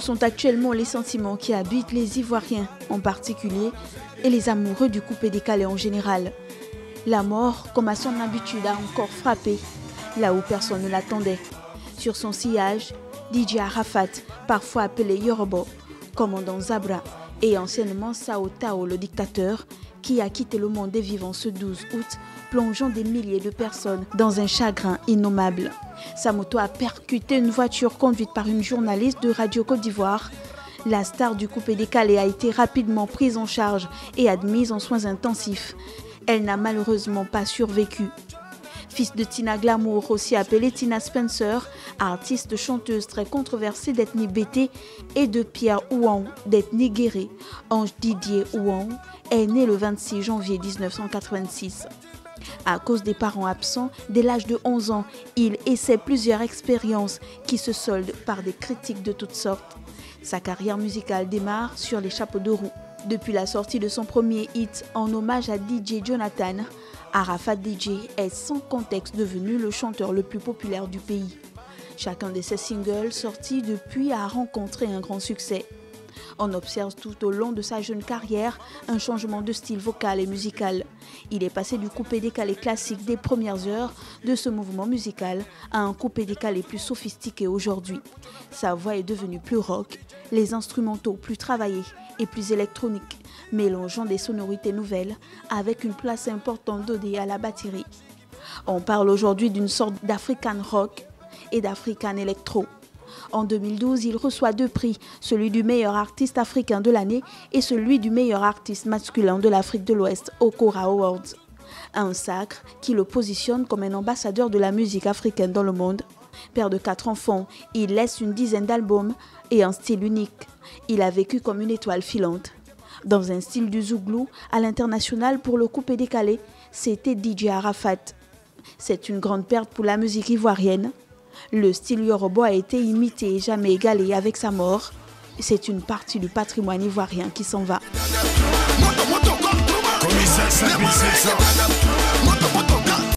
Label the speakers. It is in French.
Speaker 1: sont actuellement les sentiments qui habitent les Ivoiriens en particulier et les amoureux du coupé décalé en général. La mort, comme à son habitude, a encore frappé là où personne ne l'attendait. Sur son sillage, DJ Arafat, parfois appelé Yorobo, commandant Zabra, et anciennement Sao Tao, le dictateur, qui a quitté le monde des vivants ce 12 août, plongeant des milliers de personnes dans un chagrin innommable. Sa moto a percuté une voiture conduite par une journaliste de Radio Côte d'Ivoire. La star du coupé décalé a été rapidement prise en charge et admise en soins intensifs. Elle n'a malheureusement pas survécu. Fils de Tina Glamour, aussi appelée Tina Spencer, artiste chanteuse très controversée d'ethnie BT, et de Pierre Ouang d'ethnie Guéré, Ange Didier Ouang est né le 26 janvier 1986. À cause des parents absents, dès l'âge de 11 ans, il essaie plusieurs expériences qui se soldent par des critiques de toutes sortes. Sa carrière musicale démarre sur les chapeaux de roue. Depuis la sortie de son premier hit en hommage à DJ Jonathan, Arafat DJ est sans contexte devenu le chanteur le plus populaire du pays. Chacun de ses singles sortis depuis a rencontré un grand succès. On observe tout au long de sa jeune carrière un changement de style vocal et musical. Il est passé du coupé décalé classique des premières heures de ce mouvement musical à un coupé décalé plus sophistiqué aujourd'hui. Sa voix est devenue plus rock, les instrumentaux plus travaillés et plus électroniques, mélangeant des sonorités nouvelles avec une place importante donnée à la batterie. On parle aujourd'hui d'une sorte d'African rock et d'African electro. En 2012, il reçoit deux prix, celui du meilleur artiste africain de l'année et celui du meilleur artiste masculin de l'Afrique de l'Ouest au Cora Awards. Un sacre qui le positionne comme un ambassadeur de la musique africaine dans le monde. Père de quatre enfants, il laisse une dizaine d'albums et un style unique. Il a vécu comme une étoile filante. Dans un style du zouglou, à l'international pour le coupé décalé, c'était DJ Arafat. C'est une grande perte pour la musique ivoirienne. Le style Yoruba a été imité et jamais égalé avec sa mort. C'est une partie du patrimoine ivoirien qui s'en va.
Speaker 2: Commissaire 5700.